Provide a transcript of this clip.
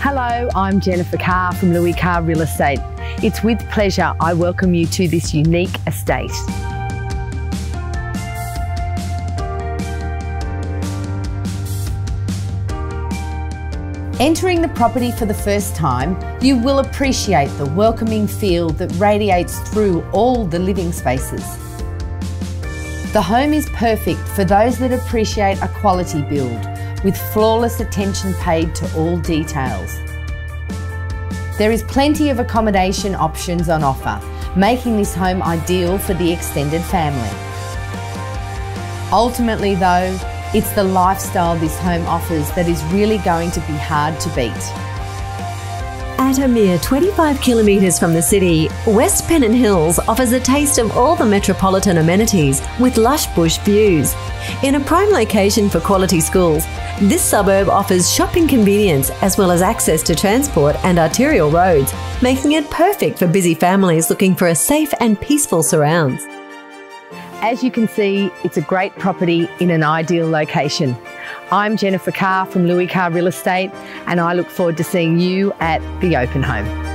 Hello, I'm Jennifer Carr from Louis Carr Real Estate. It's with pleasure I welcome you to this unique estate. Entering the property for the first time, you will appreciate the welcoming feel that radiates through all the living spaces. The home is perfect for those that appreciate a quality build with flawless attention paid to all details. There is plenty of accommodation options on offer, making this home ideal for the extended family. Ultimately though, it's the lifestyle this home offers that is really going to be hard to beat. At a mere 25 kilometres from the city, West Pennant Hills offers a taste of all the metropolitan amenities with lush bush views. In a prime location for quality schools, this suburb offers shopping convenience as well as access to transport and arterial roads, making it perfect for busy families looking for a safe and peaceful surrounds. As you can see, it's a great property in an ideal location. I'm Jennifer Carr from Louis Carr Real Estate, and I look forward to seeing you at the open home.